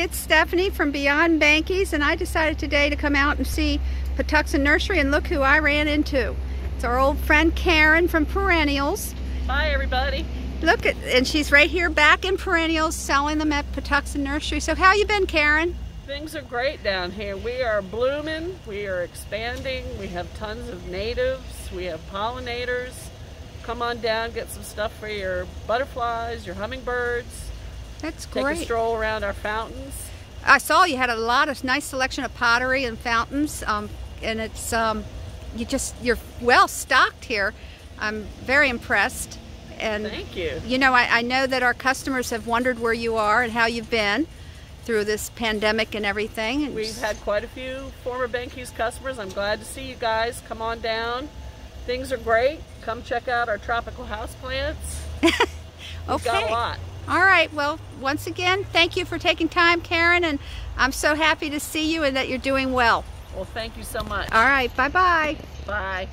it's Stephanie from Beyond Behnke's, and I decided today to come out and see Patuxent Nursery, and look who I ran into. It's our old friend Karin from Perennials. Hi, everybody. Look at, and she's right here back in Perennials selling them at Patuxent Nursery. So how you been, Karin? Things are great down here. We are blooming, we are expanding, we have tons of natives, we have pollinators. Come on down, get some stuff for your butterflies, your hummingbirds. That's Take great. a stroll around our fountains. I saw you had a lot of nice selection of pottery and fountains, um, and it's um, you just you're well stocked here. I'm very impressed, and Thank you. you know I, I know that our customers have wondered where you are and how you've been through this pandemic and everything. And We've had quite a few former Behnke's customers. I'm glad to see you guys. Come on down. Things are great. Come check out our tropical house plants. We've okay. got a lot. All right. Well, once again, thank you for taking time, Karin, and I'm so happy to see you and that you're doing well. Well, thank you so much. All right. Bye bye. Bye.